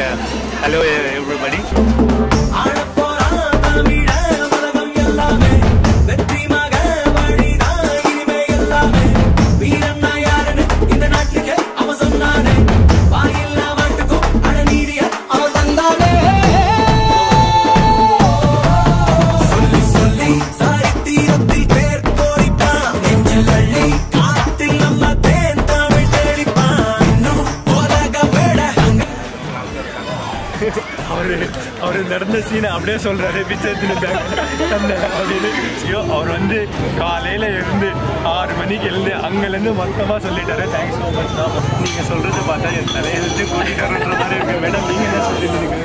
Yeah. Hello, everybody. அவரு அவர் நடந்த சீனை அப்படியே சொல்றாரு பிச்சை அந்த அப்படின்னு. ஐயோ அவர் வந்து காலையில இருந்து ஆறு மணிக்கு எழுந்து அங்கிருந்து மொத்தமா சொல்லிட்டாரு. தேங்க்ஸ் ஸோ மச் தான் நீங்க சொல்றது பார்த்தா என் தலையிலிருந்து கூட்டிட்டு வரன்ற மாதிரி இருக்கு. மேடம் நீங்க என்ன சொல்லிட்டு